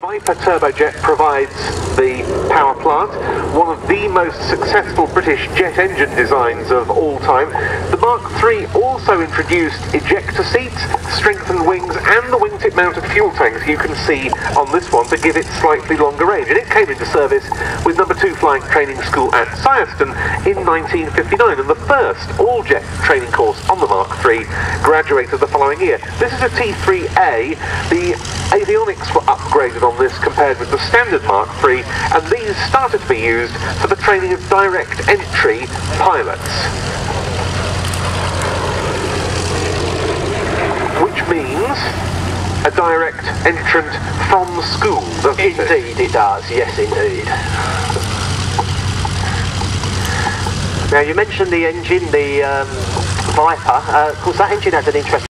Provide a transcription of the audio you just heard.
Viper Turbojet provides the power plant, one of the most successful British jet engine designs of all time. The Mark III also introduced ejector seats, wings and the wingtip mounted fuel tanks you can see on this one to give it slightly longer range. And it came into service with number 2 flying training school at Syerston in 1959 and the first all-jet training course on the Mark III graduated the following year. This is a T3A. The avionics were upgraded on this compared with the standard Mark III, and these started to be used for the training of direct entry pilots. A direct entrant from school, doesn't it? Indeed it does, yes indeed. Now you mentioned the engine, the um, Viper. Uh, of course that engine has an interesting